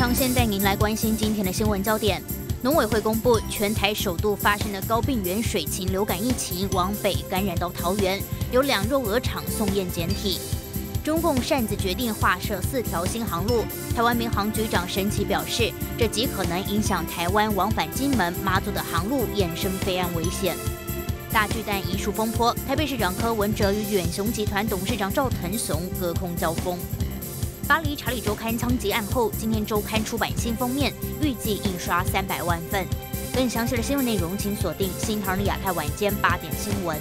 抢先带您来关心今天的新闻焦点。农委会公布，全台首度发生的高病原水禽流感疫情往北感染到桃园，有两肉鹅厂送验检体。中共擅自决定划设四条新航路，台湾民航局长沈奇表示，这极可能影响台湾往返金门、马祖的航路，衍生飞安危险。大巨蛋移树风波，台北市长柯文哲与远雄集团董事长赵腾雄隔空交锋。巴黎查理周刊枪击案后，今天周刊出版新封面，预计印刷三百万份。更详细的新闻内容，请锁定新唐人亚太晚间八点新闻。